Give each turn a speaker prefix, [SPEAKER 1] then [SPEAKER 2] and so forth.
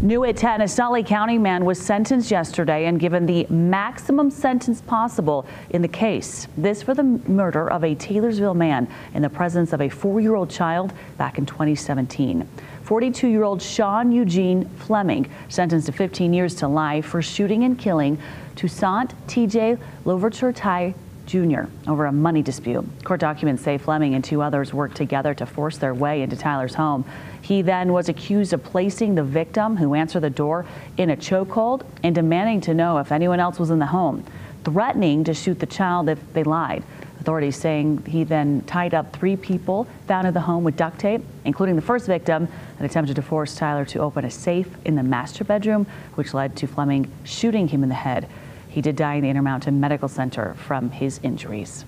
[SPEAKER 1] New at 10, a Salt Lake County man was sentenced yesterday and given the maximum sentence possible in the case. This for the murder of a Taylorsville man in the presence of a four-year-old child back in 2017. 42-year-old Sean Eugene Fleming sentenced to 15 years to life for shooting and killing Toussaint TJ Louverture Jr. over a money dispute. Court documents say Fleming and two others worked together to force their way into Tyler's home. He then was accused of placing the victim, who answered the door, in a chokehold and demanding to know if anyone else was in the home, threatening to shoot the child if they lied. Authorities saying he then tied up three people found in the home with duct tape, including the first victim, and attempted to force Tyler to open a safe in the master bedroom, which led to Fleming shooting him in the head. He did die in the Intermountain Medical Center from his injuries.